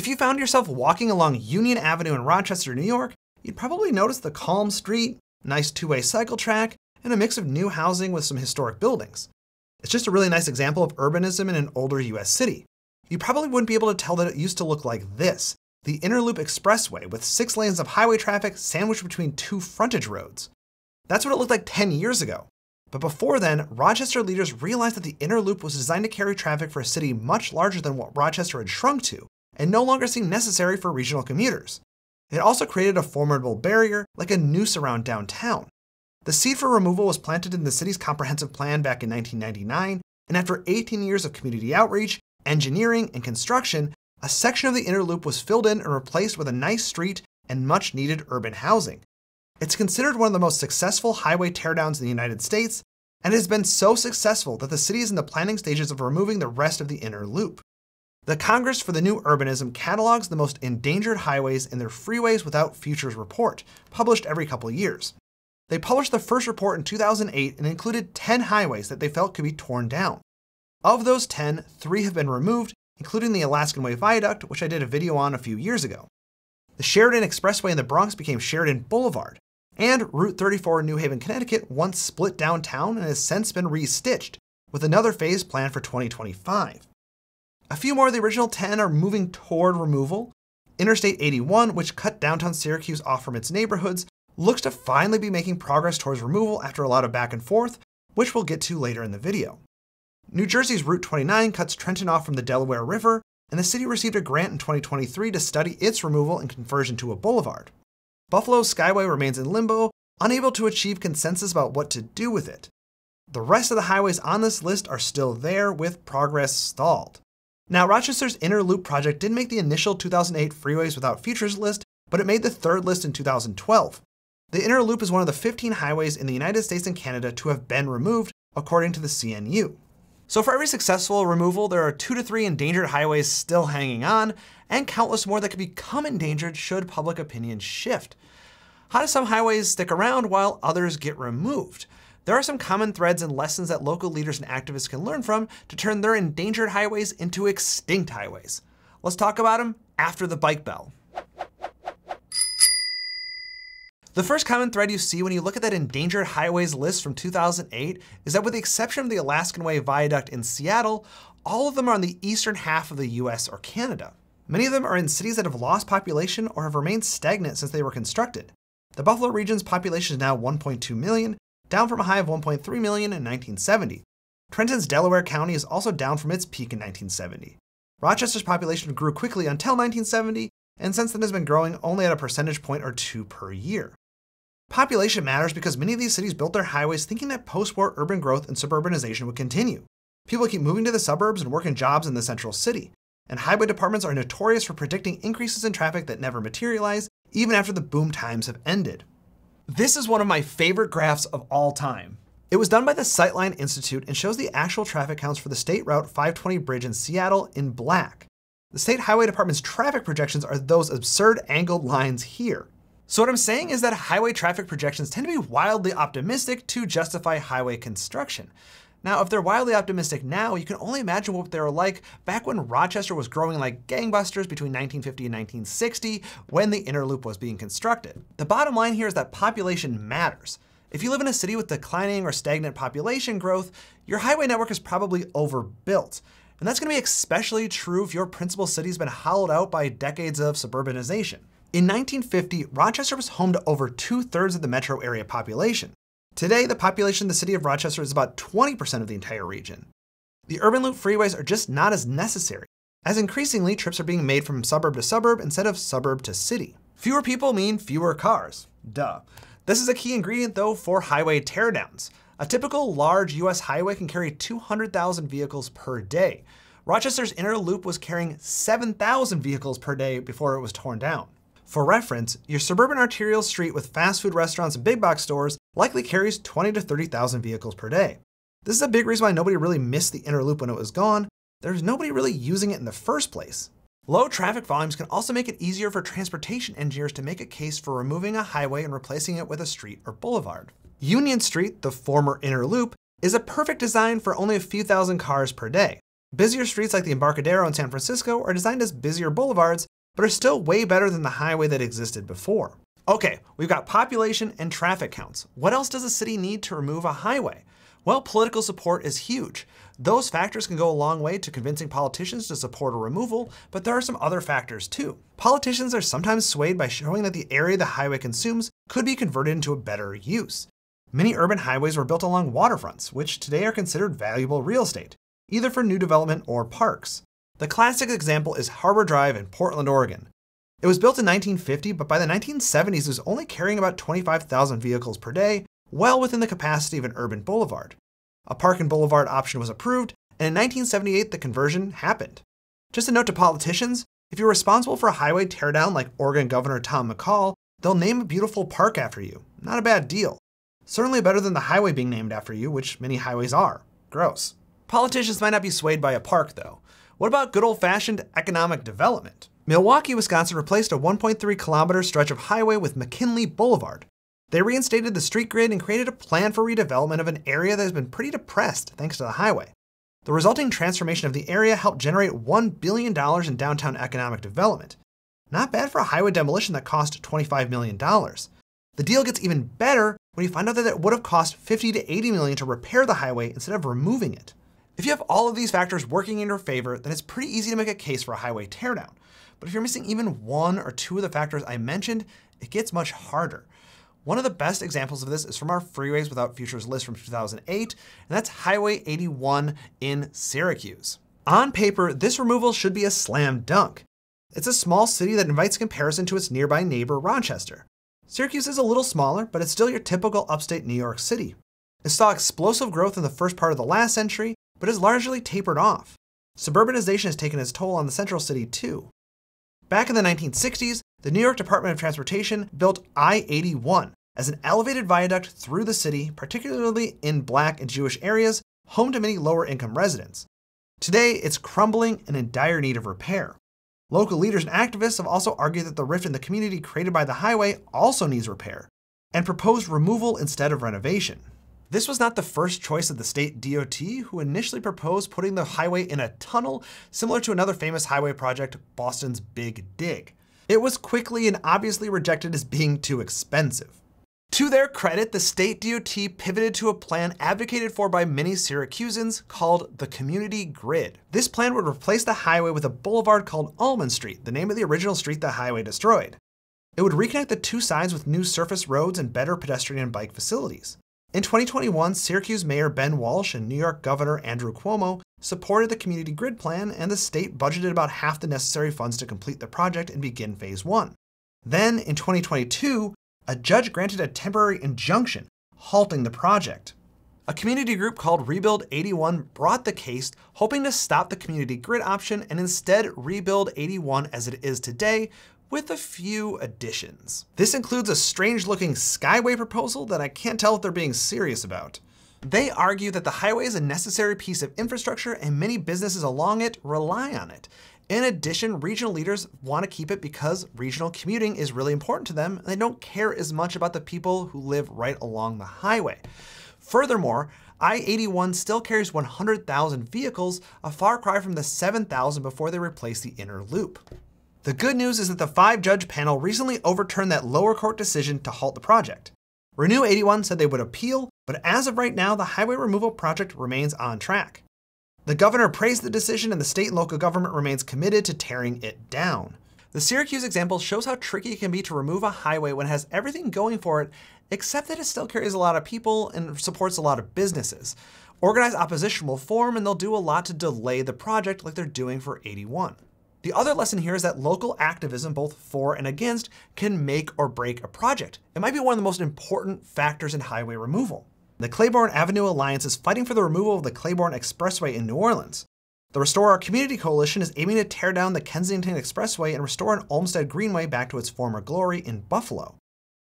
If you found yourself walking along Union Avenue in Rochester, New York, you'd probably notice the calm street, nice two-way cycle track, and a mix of new housing with some historic buildings. It's just a really nice example of urbanism in an older US city. You probably wouldn't be able to tell that it used to look like this, the Inner Loop Expressway with six lanes of highway traffic sandwiched between two frontage roads. That's what it looked like 10 years ago. But before then, Rochester leaders realized that the Inner Loop was designed to carry traffic for a city much larger than what Rochester had shrunk to, and no longer seemed necessary for regional commuters. It also created a formidable barrier, like a noose around downtown. The seed for removal was planted in the city's comprehensive plan back in 1999, and after 18 years of community outreach, engineering, and construction, a section of the inner loop was filled in and replaced with a nice street and much needed urban housing. It's considered one of the most successful highway teardowns in the United States, and it has been so successful that the city is in the planning stages of removing the rest of the inner loop. The Congress for the New Urbanism catalogs the most endangered highways in their Freeways Without Futures report, published every couple years. They published the first report in 2008 and included 10 highways that they felt could be torn down. Of those 10, three have been removed, including the Alaskan Way Viaduct, which I did a video on a few years ago. The Sheridan Expressway in the Bronx became Sheridan Boulevard, and Route 34 in New Haven, Connecticut once split downtown and has since been restitched, with another phase planned for 2025. A few more of the original 10 are moving toward removal. Interstate 81, which cut downtown Syracuse off from its neighborhoods, looks to finally be making progress towards removal after a lot of back and forth, which we'll get to later in the video. New Jersey's Route 29 cuts Trenton off from the Delaware River, and the city received a grant in 2023 to study its removal and conversion to a boulevard. Buffalo's Skyway remains in limbo, unable to achieve consensus about what to do with it. The rest of the highways on this list are still there, with progress stalled. Now, Rochester's Inner Loop project didn't make the initial 2008 Freeways Without Futures list, but it made the third list in 2012. The Inner Loop is one of the 15 highways in the United States and Canada to have been removed, according to the CNU. So for every successful removal, there are two to three endangered highways still hanging on, and countless more that could become endangered should public opinion shift. How do some highways stick around while others get removed? There are some common threads and lessons that local leaders and activists can learn from to turn their endangered highways into extinct highways. Let's talk about them after the bike bell. The first common thread you see when you look at that endangered highways list from 2008 is that with the exception of the Alaskan Way Viaduct in Seattle, all of them are on the eastern half of the US or Canada. Many of them are in cities that have lost population or have remained stagnant since they were constructed. The Buffalo region's population is now 1.2 million, down from a high of 1.3 million in 1970. Trenton's Delaware County is also down from its peak in 1970. Rochester's population grew quickly until 1970, and since then has been growing only at a percentage point or two per year. Population matters because many of these cities built their highways thinking that post-war urban growth and suburbanization would continue. People keep moving to the suburbs and working jobs in the central city. And highway departments are notorious for predicting increases in traffic that never materialize, even after the boom times have ended. This is one of my favorite graphs of all time. It was done by the Sightline Institute and shows the actual traffic counts for the State Route 520 bridge in Seattle in black. The State Highway Department's traffic projections are those absurd angled lines here. So what I'm saying is that highway traffic projections tend to be wildly optimistic to justify highway construction. Now, if they're wildly optimistic now, you can only imagine what they were like back when Rochester was growing like gangbusters between 1950 and 1960 when the inner loop was being constructed. The bottom line here is that population matters. If you live in a city with declining or stagnant population growth, your highway network is probably overbuilt. And that's gonna be especially true if your principal city's been hollowed out by decades of suburbanization. In 1950, Rochester was home to over two thirds of the metro area population. Today, the population of the city of Rochester is about 20% of the entire region. The urban loop freeways are just not as necessary, as increasingly trips are being made from suburb to suburb instead of suburb to city. Fewer people mean fewer cars. Duh. This is a key ingredient though for highway teardowns. A typical large US highway can carry 200,000 vehicles per day. Rochester's inner loop was carrying 7,000 vehicles per day before it was torn down. For reference, your suburban arterial street with fast food restaurants and big box stores likely carries 20 to 30,000 vehicles per day. This is a big reason why nobody really missed the inner loop when it was gone. There's nobody really using it in the first place. Low traffic volumes can also make it easier for transportation engineers to make a case for removing a highway and replacing it with a street or boulevard. Union Street, the former inner loop, is a perfect design for only a few thousand cars per day. Busier streets like the Embarcadero in San Francisco are designed as busier boulevards, but are still way better than the highway that existed before. Okay, we've got population and traffic counts. What else does a city need to remove a highway? Well, political support is huge. Those factors can go a long way to convincing politicians to support a removal, but there are some other factors too. Politicians are sometimes swayed by showing that the area the highway consumes could be converted into a better use. Many urban highways were built along waterfronts, which today are considered valuable real estate, either for new development or parks. The classic example is Harbor Drive in Portland, Oregon. It was built in 1950, but by the 1970s it was only carrying about 25,000 vehicles per day, well within the capacity of an urban boulevard. A park and boulevard option was approved, and in 1978 the conversion happened. Just a note to politicians, if you're responsible for a highway teardown like Oregon Governor Tom McCall, they'll name a beautiful park after you. Not a bad deal. Certainly better than the highway being named after you, which many highways are. Gross. Politicians might not be swayed by a park, though. What about good old fashioned economic development? Milwaukee, Wisconsin replaced a 1.3 kilometer stretch of highway with McKinley Boulevard. They reinstated the street grid and created a plan for redevelopment of an area that has been pretty depressed thanks to the highway. The resulting transformation of the area helped generate $1 billion in downtown economic development. Not bad for a highway demolition that cost $25 million. The deal gets even better when you find out that it would have cost 50 to 80 million to repair the highway instead of removing it. If you have all of these factors working in your favor, then it's pretty easy to make a case for a highway teardown. But if you're missing even one or two of the factors I mentioned, it gets much harder. One of the best examples of this is from our Freeways Without Futures list from 2008, and that's Highway 81 in Syracuse. On paper, this removal should be a slam dunk. It's a small city that invites comparison to its nearby neighbor, Rochester. Syracuse is a little smaller, but it's still your typical upstate New York City. It saw explosive growth in the first part of the last century, but has largely tapered off. Suburbanization has taken its toll on the central city too. Back in the 1960s, the New York Department of Transportation built I-81 as an elevated viaduct through the city, particularly in black and Jewish areas, home to many lower income residents. Today, it's crumbling and in dire need of repair. Local leaders and activists have also argued that the rift in the community created by the highway also needs repair, and proposed removal instead of renovation. This was not the first choice of the state DOT, who initially proposed putting the highway in a tunnel, similar to another famous highway project, Boston's Big Dig. It was quickly and obviously rejected as being too expensive. To their credit, the state DOT pivoted to a plan advocated for by many Syracusans called the Community Grid. This plan would replace the highway with a boulevard called Almond Street, the name of the original street the highway destroyed. It would reconnect the two sides with new surface roads and better pedestrian and bike facilities. In 2021, Syracuse Mayor Ben Walsh and New York Governor Andrew Cuomo supported the community grid plan, and the state budgeted about half the necessary funds to complete the project and begin phase one. Then, in 2022, a judge granted a temporary injunction halting the project. A community group called Rebuild 81 brought the case, hoping to stop the community grid option and instead rebuild 81 as it is today, with a few additions. This includes a strange looking skyway proposal that I can't tell if they're being serious about. They argue that the highway is a necessary piece of infrastructure and many businesses along it rely on it. In addition, regional leaders want to keep it because regional commuting is really important to them and they don't care as much about the people who live right along the highway. Furthermore, I-81 still carries 100,000 vehicles, a far cry from the 7,000 before they replaced the inner loop. The good news is that the five judge panel recently overturned that lower court decision to halt the project. Renew 81 said they would appeal, but as of right now, the highway removal project remains on track. The governor praised the decision and the state and local government remains committed to tearing it down. The Syracuse example shows how tricky it can be to remove a highway when it has everything going for it, except that it still carries a lot of people and supports a lot of businesses. Organized opposition will form and they'll do a lot to delay the project like they're doing for 81. The other lesson here is that local activism, both for and against, can make or break a project. It might be one of the most important factors in highway removal. The Claiborne Avenue Alliance is fighting for the removal of the Claiborne Expressway in New Orleans. The Restore Our Community Coalition is aiming to tear down the Kensington Expressway and restore an Olmsted Greenway back to its former glory in Buffalo.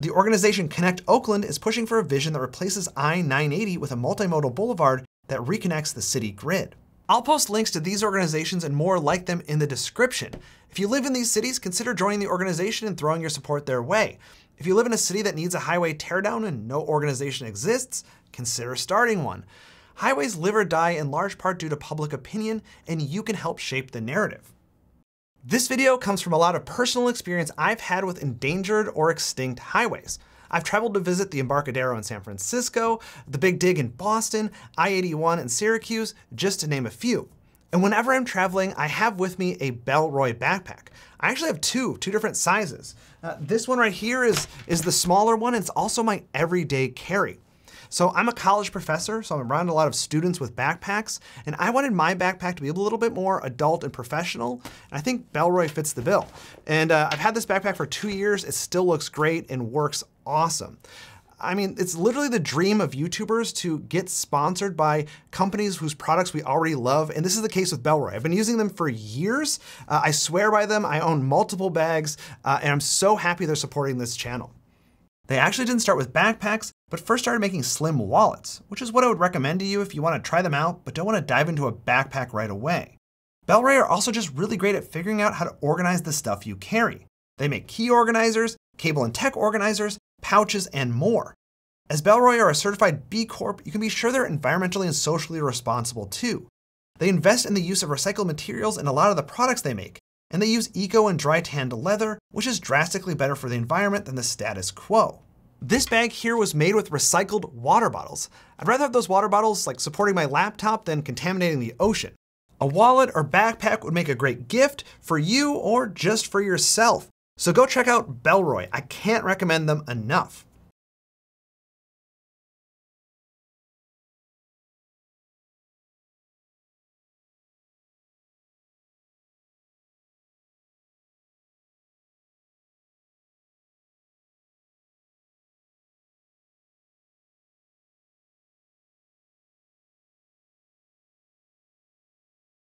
The organization Connect Oakland is pushing for a vision that replaces I-980 with a multimodal boulevard that reconnects the city grid. I'll post links to these organizations and more like them in the description. If you live in these cities, consider joining the organization and throwing your support their way. If you live in a city that needs a highway teardown and no organization exists, consider starting one. highways live or die in large part due to public opinion, and you can help shape the narrative. This video comes from a lot of personal experience I've had with endangered or extinct highways. I've traveled to visit the Embarcadero in San Francisco, the Big Dig in Boston, I-81 in Syracuse, just to name a few. And whenever I'm traveling, I have with me a Bellroy backpack. I actually have two, two different sizes. Uh, this one right here is, is the smaller one. It's also my everyday carry. So I'm a college professor, so I'm around a lot of students with backpacks, and I wanted my backpack to be a little bit more adult and professional, and I think Bellroy fits the bill. And uh, I've had this backpack for two years, it still looks great and works awesome. I mean, it's literally the dream of YouTubers to get sponsored by companies whose products we already love. And this is the case with Bellroy. I've been using them for years. Uh, I swear by them. I own multiple bags, uh, and I'm so happy they're supporting this channel. They actually didn't start with backpacks, but first started making slim wallets, which is what I would recommend to you if you want to try them out, but don't want to dive into a backpack right away. Bellroy are also just really great at figuring out how to organize the stuff you carry. They make key organizers, cable and tech organizers, pouches, and more. As Bellroy are a certified B Corp, you can be sure they're environmentally and socially responsible too. They invest in the use of recycled materials in a lot of the products they make, and they use eco and dry tanned leather, which is drastically better for the environment than the status quo. This bag here was made with recycled water bottles. I'd rather have those water bottles like supporting my laptop than contaminating the ocean. A wallet or backpack would make a great gift for you or just for yourself. So go check out Bellroy. I can't recommend them enough.